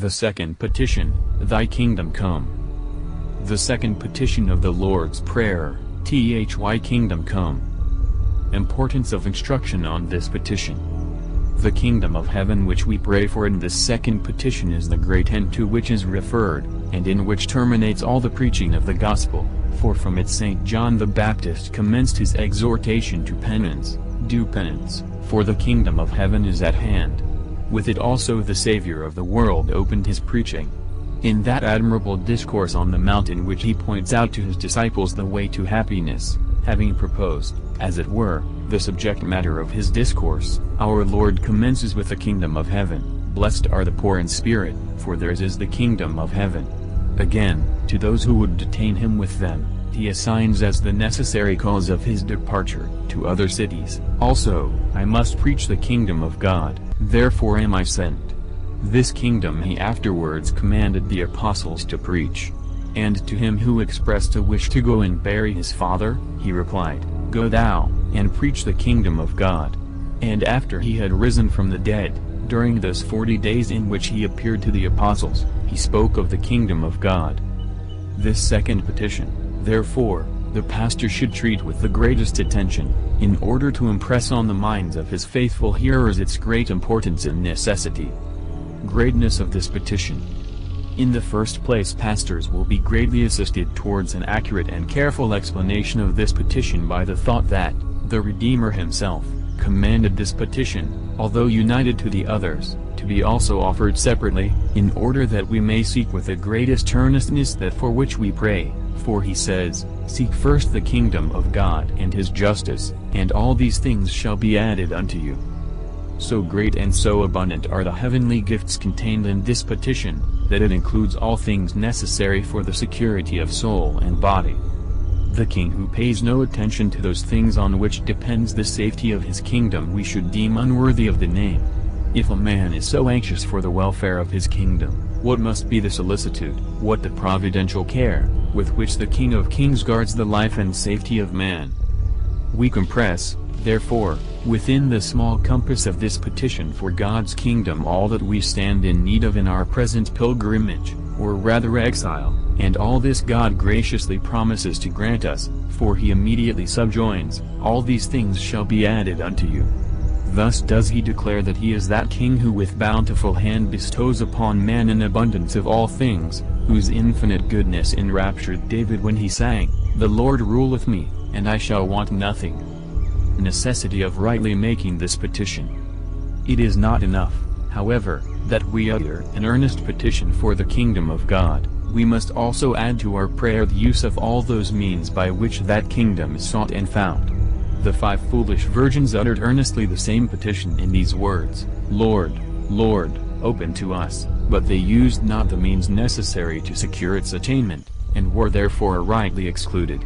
The second petition, Thy kingdom come. The second petition of the Lord's Prayer, Thy kingdom come. Importance of instruction on this petition. The kingdom of heaven which we pray for in this second petition is the great end to which is referred, and in which terminates all the preaching of the gospel, for from it St. John the Baptist commenced his exhortation to penance, do penance, for the kingdom of heaven is at hand. With it also the Savior of the world opened his preaching. In that admirable discourse on the mount in which he points out to his disciples the way to happiness, having proposed, as it were, the subject matter of his discourse, our Lord commences with the kingdom of heaven, blessed are the poor in spirit, for theirs is the kingdom of heaven. Again, to those who would detain him with them, he assigns as the necessary cause of his departure, to other cities. Also, I must preach the kingdom of God, therefore am I sent. This kingdom he afterwards commanded the apostles to preach. And to him who expressed a wish to go and bury his father, he replied, Go thou, and preach the kingdom of God. And after he had risen from the dead, during those forty days in which he appeared to the apostles, he spoke of the kingdom of God. This second petition, therefore, the pastor should treat with the greatest attention, in order to impress on the minds of his faithful hearers its great importance and necessity. Greatness of this petition. In the first place pastors will be greatly assisted towards an accurate and careful explanation of this petition by the thought that, the Redeemer himself, commanded this petition, although united to the others, to be also offered separately, in order that we may seek with the greatest earnestness that for which we pray, for he says, Seek first the kingdom of God and his justice, and all these things shall be added unto you. So great and so abundant are the heavenly gifts contained in this petition, that it includes all things necessary for the security of soul and body. The king who pays no attention to those things on which depends the safety of his kingdom we should deem unworthy of the name. If a man is so anxious for the welfare of his kingdom, what must be the solicitude, what the providential care, with which the King of Kings guards the life and safety of man? We compress, therefore, within the small compass of this petition for God's kingdom all that we stand in need of in our present pilgrimage, or rather exile, and all this God graciously promises to grant us, for he immediately subjoins, all these things shall be added unto you. Thus does he declare that he is that king who with bountiful hand bestows upon man an abundance of all things, whose infinite goodness enraptured David when he sang, The Lord ruleth me, and I shall want nothing. Necessity of rightly making this petition. It is not enough, however, that we utter an earnest petition for the kingdom of God, we must also add to our prayer the use of all those means by which that kingdom is sought and found. The five foolish virgins uttered earnestly the same petition in these words, Lord, Lord, open to us, but they used not the means necessary to secure its attainment, and were therefore rightly excluded.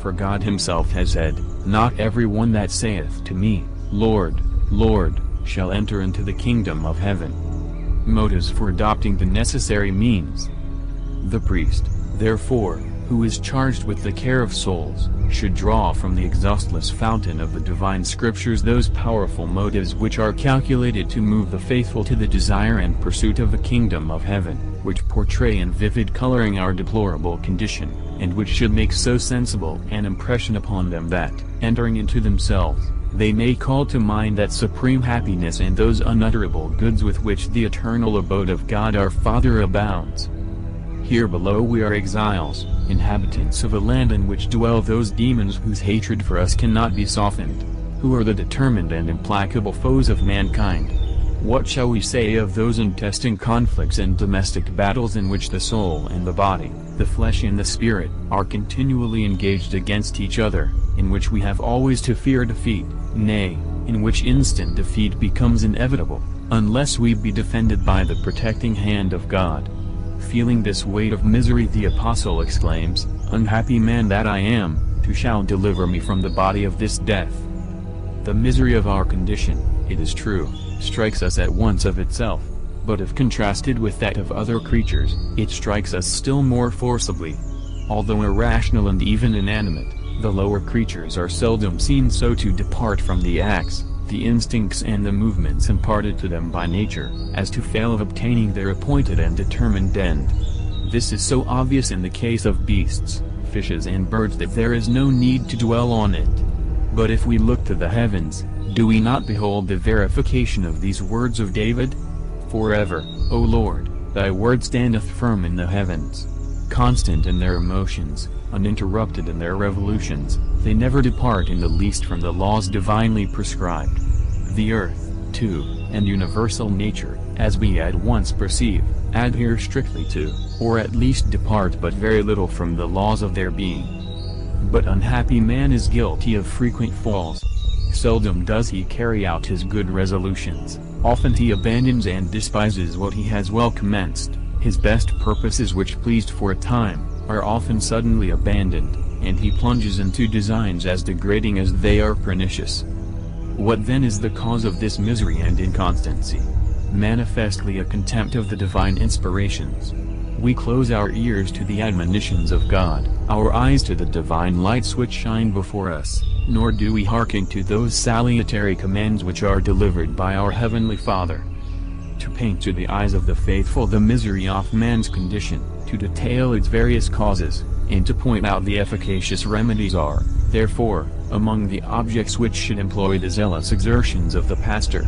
For God himself has said, Not every one that saith to me, Lord, Lord, shall enter into the kingdom of heaven. Motives for adopting the necessary means. The priest, therefore, who is charged with the care of souls, should draw from the exhaustless fountain of the divine scriptures those powerful motives which are calculated to move the faithful to the desire and pursuit of the kingdom of heaven, which portray in vivid coloring our deplorable condition, and which should make so sensible an impression upon them that, entering into themselves, they may call to mind that supreme happiness and those unutterable goods with which the eternal abode of God our Father abounds. Here below we are exiles, inhabitants of a land in which dwell those demons whose hatred for us cannot be softened, who are the determined and implacable foes of mankind. What shall we say of those intestine conflicts and domestic battles in which the soul and the body, the flesh and the spirit, are continually engaged against each other, in which we have always to fear defeat, nay, in which instant defeat becomes inevitable, unless we be defended by the protecting hand of God? Feeling this weight of misery the apostle exclaims, Unhappy man that I am, who shall deliver me from the body of this death? The misery of our condition, it is true, strikes us at once of itself, but if contrasted with that of other creatures, it strikes us still more forcibly. Although irrational and even inanimate, the lower creatures are seldom seen so to depart from the axe, the instincts and the movements imparted to them by nature, as to fail of obtaining their appointed and determined end. This is so obvious in the case of beasts, fishes and birds that there is no need to dwell on it. But if we look to the heavens, do we not behold the verification of these words of David? Forever, O Lord, thy word standeth firm in the heavens. Constant in their emotions, uninterrupted in their revolutions, they never depart in the least from the laws divinely prescribed. The earth, too, and universal nature, as we at once perceive, adhere strictly to, or at least depart but very little from the laws of their being. But unhappy man is guilty of frequent falls. Seldom does he carry out his good resolutions, often he abandons and despises what he has well commenced, his best purposes which pleased for a time, are often suddenly abandoned, and he plunges into designs as degrading as they are pernicious. What then is the cause of this misery and inconstancy? Manifestly a contempt of the divine inspirations. We close our ears to the admonitions of God, our eyes to the divine lights which shine before us, nor do we hearken to those salutary commands which are delivered by our Heavenly Father. To paint to the eyes of the faithful the misery of man's condition, to detail its various causes, and to point out the efficacious remedies are, therefore, among the objects which should employ the zealous exertions of the pastor.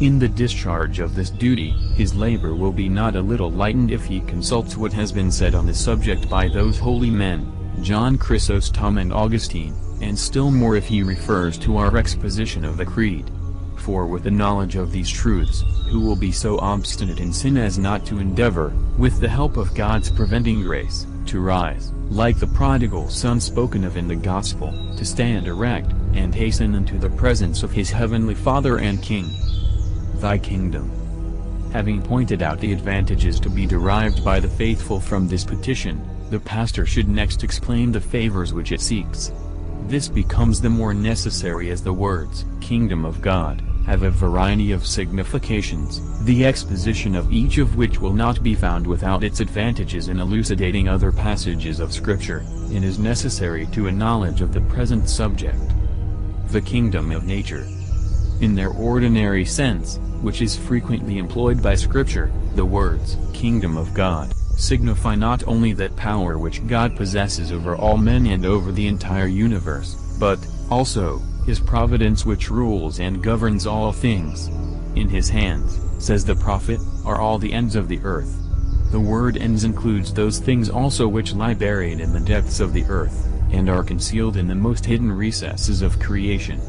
In the discharge of this duty, his labor will be not a little lightened if he consults what has been said on the subject by those holy men, John Chrysostom and Augustine, and still more if he refers to our exposition of the Creed. For with the knowledge of these truths, who will be so obstinate in sin as not to endeavor, with the help of God's preventing grace, to rise, like the prodigal son spoken of in the Gospel, to stand erect, and hasten into the presence of his heavenly Father and King. Thy kingdom. Having pointed out the advantages to be derived by the faithful from this petition, the pastor should next explain the favors which it seeks. This becomes the more necessary as the words, Kingdom of God, have a variety of significations, the exposition of each of which will not be found without its advantages in elucidating other passages of Scripture, and is necessary to a knowledge of the present subject. The Kingdom of Nature In their ordinary sense, which is frequently employed by Scripture, the words, Kingdom of God, signify not only that power which God possesses over all men and over the entire universe, but, also, his providence which rules and governs all things. In his hands, says the prophet, are all the ends of the earth. The word ends includes those things also which lie buried in the depths of the earth, and are concealed in the most hidden recesses of creation.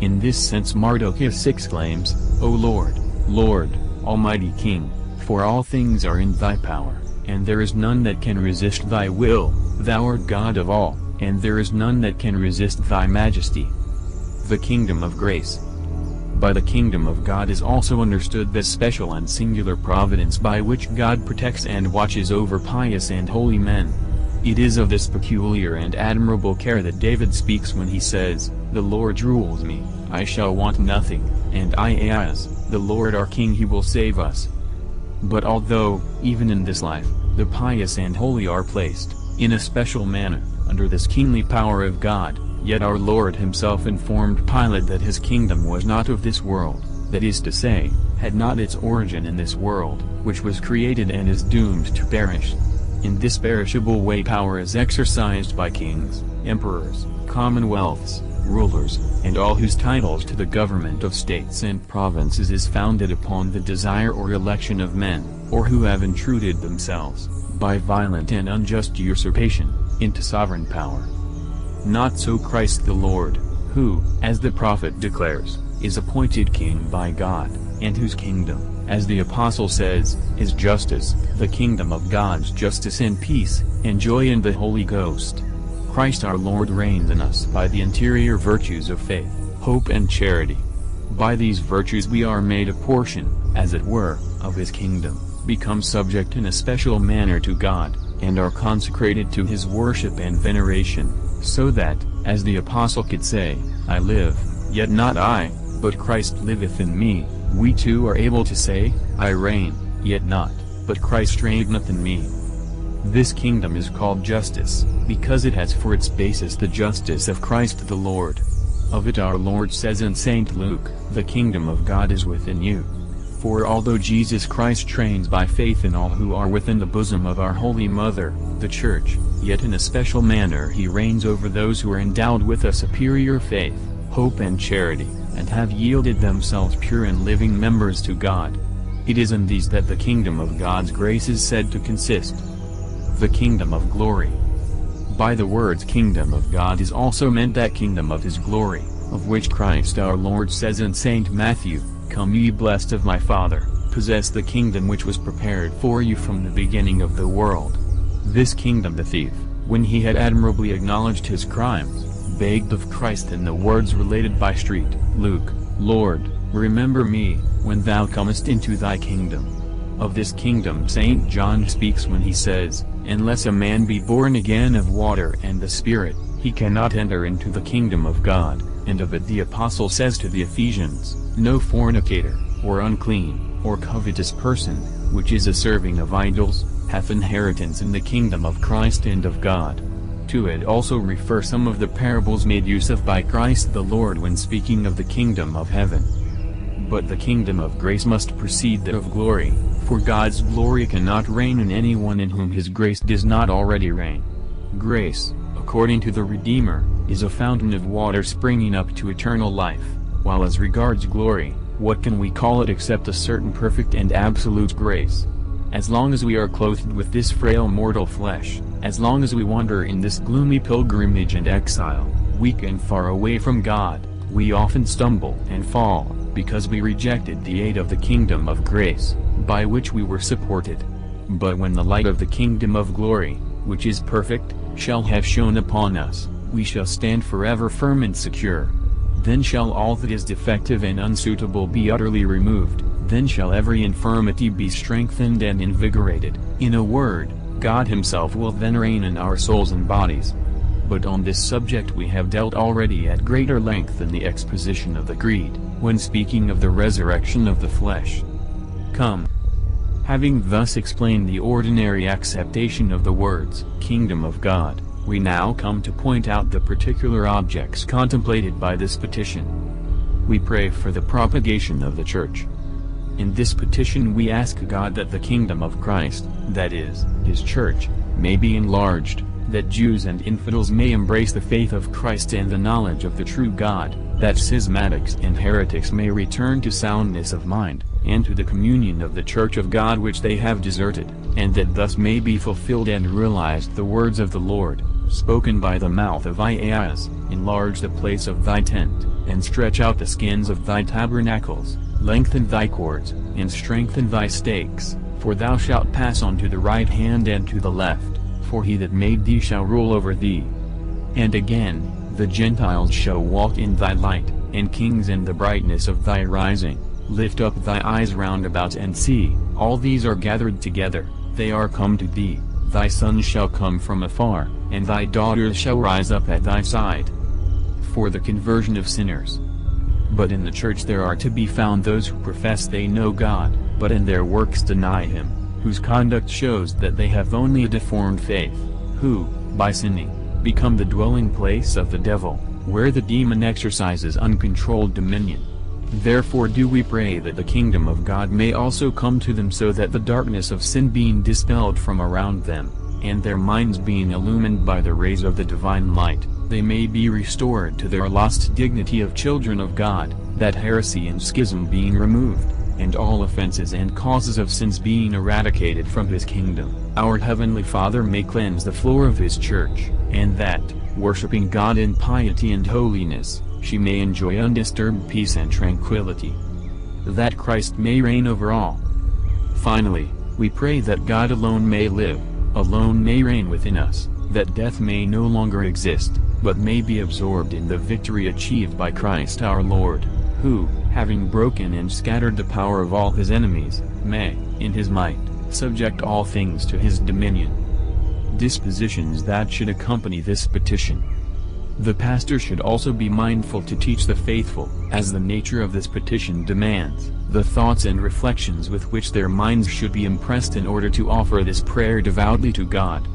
In this sense Mardochus exclaims, O Lord, Lord, Almighty King, for all things are in thy power, and there is none that can resist thy will, thou art God of all, and there is none that can resist thy majesty. The Kingdom of Grace By the Kingdom of God is also understood the special and singular providence by which God protects and watches over pious and holy men. It is of this peculiar and admirable care that David speaks when he says, The Lord rules me, I shall want nothing, and Isaiah, the Lord our King he will save us. But although, even in this life, the pious and holy are placed, in a special manner, under this kingly power of God, Yet our Lord himself informed Pilate that his kingdom was not of this world, that is to say, had not its origin in this world, which was created and is doomed to perish. In this perishable way power is exercised by kings, emperors, commonwealths, rulers, and all whose titles to the government of states and provinces is founded upon the desire or election of men, or who have intruded themselves, by violent and unjust usurpation, into sovereign power. Not so Christ the Lord, who, as the prophet declares, is appointed king by God, and whose kingdom, as the apostle says, is justice, the kingdom of God's justice and peace, and joy in the Holy Ghost. Christ our Lord reigns in us by the interior virtues of faith, hope and charity. By these virtues we are made a portion, as it were, of his kingdom, become subject in a special manner to God, and are consecrated to his worship and veneration so that, as the apostle could say, I live, yet not I, but Christ liveth in me, we too are able to say, I reign, yet not, but Christ reigneth in me. This kingdom is called justice, because it has for its basis the justice of Christ the Lord. Of it our Lord says in St. Luke, The kingdom of God is within you. For although Jesus Christ trains by faith in all who are within the bosom of our Holy Mother, the Church, yet in a special manner he reigns over those who are endowed with a superior faith, hope and charity, and have yielded themselves pure and living members to God. It is in these that the kingdom of God's grace is said to consist. The kingdom of glory. By the words kingdom of God is also meant that kingdom of his glory, of which Christ our Lord says in St. Matthew, Come ye blessed of my Father, possess the kingdom which was prepared for you from the beginning of the world. This kingdom the thief, when he had admirably acknowledged his crimes, begged of Christ in the words related by Street, Luke, Lord, remember me, when thou comest into thy kingdom. Of this kingdom St. John speaks when he says, Unless a man be born again of water and the Spirit, he cannot enter into the kingdom of God, and of it the Apostle says to the Ephesians, No fornicator, or unclean, or covetous person, which is a serving of idols, hath inheritance in the kingdom of Christ and of God. To it also refer some of the parables made use of by Christ the Lord when speaking of the kingdom of heaven. But the kingdom of grace must precede that of glory, for God's glory cannot reign in anyone in whom his grace does not already reign. Grace, according to the Redeemer, is a fountain of water springing up to eternal life, while as regards glory, what can we call it except a certain perfect and absolute grace? As long as we are clothed with this frail mortal flesh, as long as we wander in this gloomy pilgrimage and exile, weak and far away from God, we often stumble and fall, because we rejected the aid of the kingdom of grace, by which we were supported. But when the light of the kingdom of glory, which is perfect, shall have shone upon us, we shall stand forever firm and secure. Then shall all that is defective and unsuitable be utterly removed, then shall every infirmity be strengthened and invigorated, in a word, God himself will then reign in our souls and bodies. But on this subject we have dealt already at greater length in the exposition of the Creed, when speaking of the resurrection of the flesh. Come. Having thus explained the ordinary acceptation of the words, Kingdom of God, we now come to point out the particular objects contemplated by this petition. We pray for the propagation of the Church. In this petition we ask God that the kingdom of Christ, that is, His Church, may be enlarged, that Jews and infidels may embrace the faith of Christ and the knowledge of the true God, that schismatics and heretics may return to soundness of mind, and to the communion of the Church of God which they have deserted, and that thus may be fulfilled and realized the words of the Lord, spoken by the mouth of Isaiah, enlarge the place of thy tent, and stretch out the skins of thy tabernacles, lengthen thy cords, and strengthen thy stakes, for thou shalt pass on to the right hand and to the left, for he that made thee shall rule over thee. And again, the Gentiles shall walk in thy light, and kings in the brightness of thy rising. Lift up thy eyes round about and see, all these are gathered together, they are come to thee, thy sons shall come from afar, and thy daughters shall rise up at thy side. For the conversion of sinners. But in the church there are to be found those who profess they know God, but in their works deny him, whose conduct shows that they have only a deformed faith, who, by sinning, become the dwelling place of the devil, where the demon exercises uncontrolled dominion. Therefore do we pray that the kingdom of God may also come to them so that the darkness of sin being dispelled from around them, and their minds being illumined by the rays of the divine light, they may be restored to their lost dignity of children of God, that heresy and schism being removed, and all offenses and causes of sins being eradicated from his kingdom, our heavenly Father may cleanse the floor of his church, and that, worshipping God in piety and holiness, she may enjoy undisturbed peace and tranquility. That Christ may reign over all. Finally, we pray that God alone may live, alone may reign within us, that death may no longer exist, but may be absorbed in the victory achieved by Christ our Lord, who, having broken and scattered the power of all his enemies, may, in his might, subject all things to his dominion. Dispositions that should accompany this petition. The pastor should also be mindful to teach the faithful, as the nature of this petition demands, the thoughts and reflections with which their minds should be impressed in order to offer this prayer devoutly to God.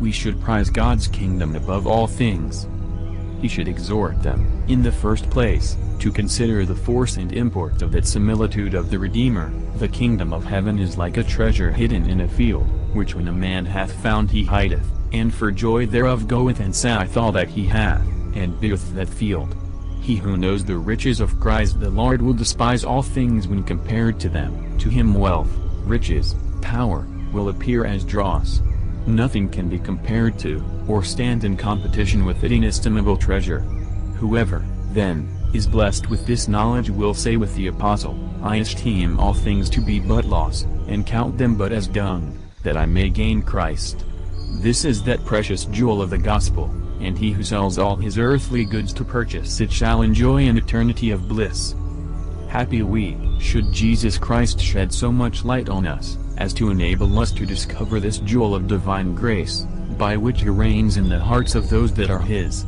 We should prize God's kingdom above all things. he should exhort them, in the first place, to consider the force and import of that similitude of the Redeemer, the kingdom of heaven is like a treasure hidden in a field, which when a man hath found he hideth, and for joy thereof goeth and saith all that he hath, and buildeth that field. He who knows the riches of Christ the Lord will despise all things when compared to them, to him wealth, riches, power, will appear as dross. Nothing can be compared to, or stand in competition with that inestimable treasure. Whoever, then, is blessed with this knowledge will say with the Apostle, I esteem all things to be but loss, and count them but as dung, that I may gain Christ. This is that precious jewel of the gospel, and he who sells all his earthly goods to purchase it shall enjoy an eternity of bliss. Happy we, should Jesus Christ shed so much light on us, as to enable us to discover this jewel of divine grace, by which he reigns in the hearts of those that are his.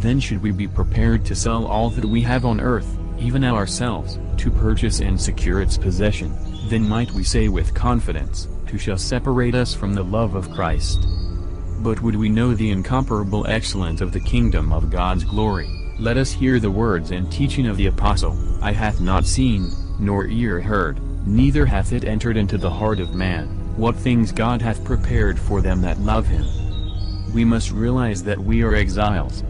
Then should we be prepared to sell all that we have on earth, even ourselves, to purchase and secure its possession, then might we say with confidence, Who shall separate us from the love of Christ? But would we know the incomparable excellence of the kingdom of God's glory, let us hear the words and teaching of the Apostle, I hath not seen, nor ear heard, neither hath it entered into the heart of man, what things God hath prepared for them that love him. We must realize that we are exiles.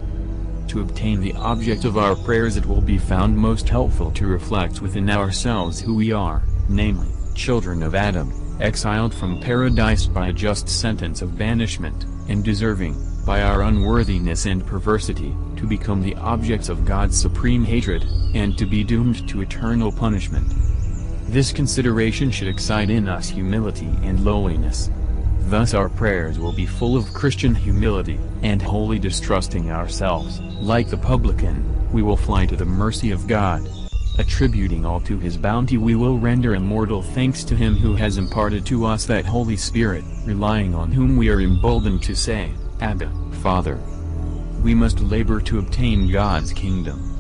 To obtain the object of our prayers it will be found most helpful to reflect within ourselves who we are, namely, children of Adam, exiled from paradise by a just sentence of banishment, and deserving, by our unworthiness and perversity, to become the objects of God's supreme hatred, and to be doomed to eternal punishment. This consideration should excite in us humility and lowliness. Thus our prayers will be full of Christian humility, and wholly distrusting ourselves. Like the publican, we will fly to the mercy of God. Attributing all to his bounty we will render immortal thanks to him who has imparted to us that Holy Spirit, relying on whom we are emboldened to say, Abba, Father. We must labor to obtain God's kingdom.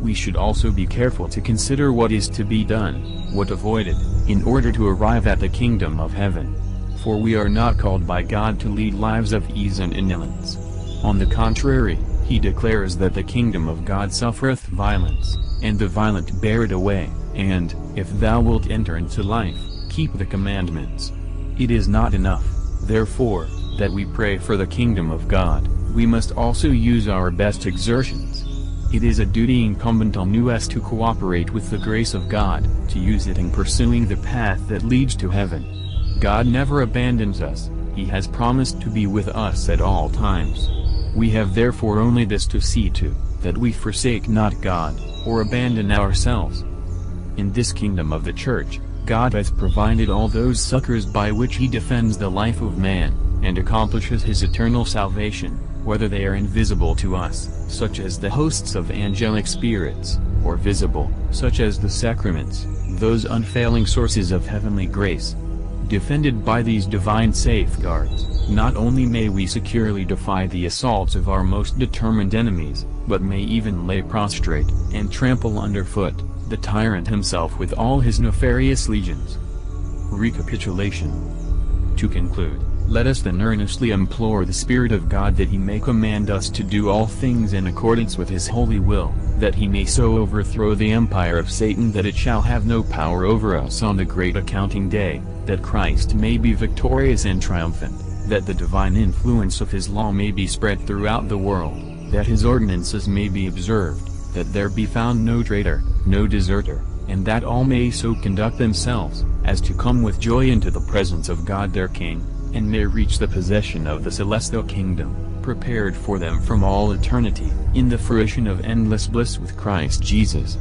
We should also be careful to consider what is to be done, what avoided, in order to arrive at the kingdom of heaven. For we are not called by God to lead lives of ease and indolence. On the contrary, he declares that the kingdom of God suffereth violence, and the violent bear it away, and, if thou wilt enter into life, keep the commandments. It is not enough, therefore, that we pray for the kingdom of God, we must also use our best exertions. It is a duty incumbent on us to cooperate with the grace of God, to use it in pursuing the path that leads to heaven. God never abandons us, He has promised to be with us at all times. We have therefore only this to see to, that we forsake not God, or abandon ourselves. In this kingdom of the Church, God has provided all those succors by which He defends the life of man, and accomplishes His eternal salvation, whether they are invisible to us, such as the hosts of angelic spirits, or visible, such as the sacraments, those unfailing sources of heavenly grace. Defended by these divine safeguards, not only may we securely defy the assaults of our most determined enemies, but may even lay prostrate, and trample underfoot, the tyrant himself with all his nefarious legions. Recapitulation To conclude, let us then earnestly implore the Spirit of God that he may command us to do all things in accordance with his holy will, that he may so overthrow the empire of Satan that it shall have no power over us on the great accounting day, that Christ may be victorious and triumphant, that the divine influence of his law may be spread throughout the world, that his ordinances may be observed, that there be found no traitor, no deserter, and that all may so conduct themselves, as to come with joy into the presence of God their King, and may reach the possession of the celestial kingdom, prepared for them from all eternity, in the fruition of endless bliss with Christ Jesus.